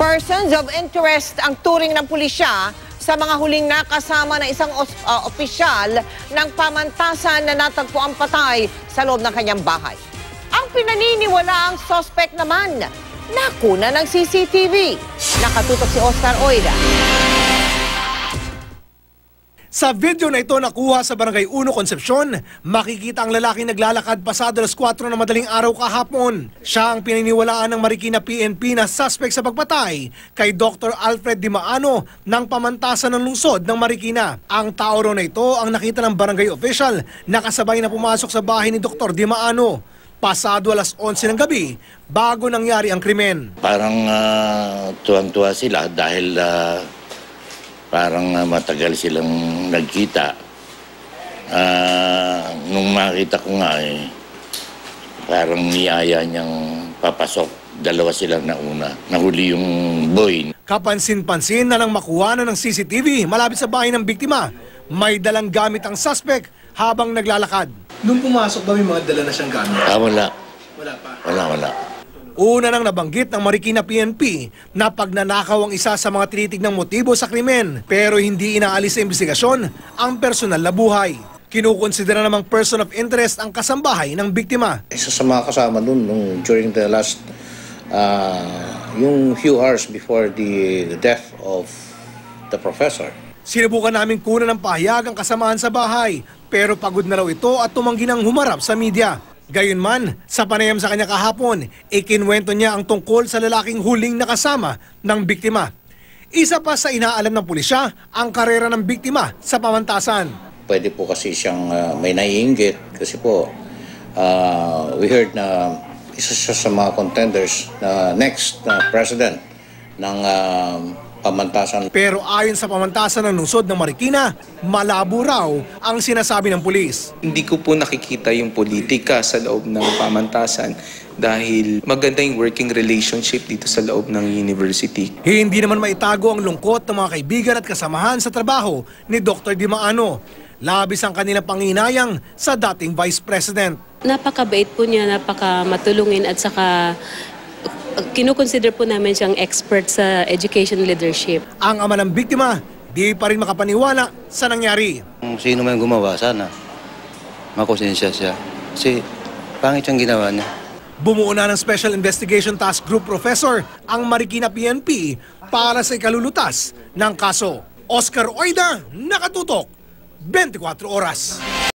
Persons of interest ang turing ng pulisya sa mga huling nakasama ng isang ah, opisyal ng pamantasan na natagpuan patay sa loob ng kanyang bahay. Ang pinaniniwala ang suspect naman, nakuna ng CCTV. Nakatutok si Oscar Oida. Sa video na ito nakuha sa Barangay 1 Concepcion, makikita ang lalaking naglalakad pasado alas 4 ng madaling araw kahapon. Siya ang pininiwalaan ng Marikina PNP na suspect sa pagpatay kay Dr. Alfred Dimaano ng pamantasan ng lungsod ng Marikina. Ang tao na ito ang nakita ng barangay official na kasabay na pumasok sa bahay ni Dr. Dimaano. Pasado alas 11 ng gabi bago nangyari ang krimen. Parang ah, tuwang-tuwa sila dahil ah, parang ah, matagal silang nagkita. Ah, nung makita ko nga eh, parang niyaya niyang papasok. Dalawa silang nauna. Nahuli yung boy. Kapansin-pansin na nang makuha na ng CCTV malapit sa bahay ng biktima, may dalang gamit ang suspect habang naglalakad. Nung pumasok ba may mga dala na siyang gamit? Ah, wala. Wala pa. Wala, wala. Una nang nabanggit ng Marikina PNP na pagnanakaw ang isa sa mga tinitignang motibo sa krimen pero hindi inaalis sa investigasyon ang personal na buhay. Kinukonsidera namang person of interest ang kasambahay ng biktima. isa sa mga kasama dun nung during the last uh, yung few hours before the death of the professor. Sinubukan namin kunan ng pahayag ang kasamahan sa bahay pero pagod na raw ito at tumanggi ng humarap sa media. Gayunman, sa panayam sa kanya kahapon, ikinwento niya ang tungkol sa lalaking huling nakasama ng biktima. Isa pa sa inaalam ng pulisya ang karera ng biktima sa pamantasan. Pwede po kasi siyang uh, may naiinggit kasi po uh, we heard na isa siya sa mga contenders na next na president ng uh, pamantasan Pero ayon sa pamantasan ng lungsod ng Marikina, malabo raw ang sinasabi ng pulis. Hindi ko po nakikita yung politika sa loob ng pamantasan dahil maganda yung working relationship dito sa loob ng university. Hindi naman maitago ang lungkot ng mga kaibigan at kasamahan sa trabaho ni Dr. Dimaano. Labis ang kanilang panginayang sa dating Vice President. Napakabait po niya, napaka matulungin at saka kinukonsider po namin siyang expert sa education leadership. Ang ama ng biktima, di pa rin makapaniwala sa nangyari. Kung sino man gumawa, sana makonsensya siya. Kasi pangit yung ginawa niya. Bumuo na ng Special Investigation Task Group Professor ang Marikina PNP para sa ikalulutas ng kaso. Oscar Oida, nakatutok, 24 oras.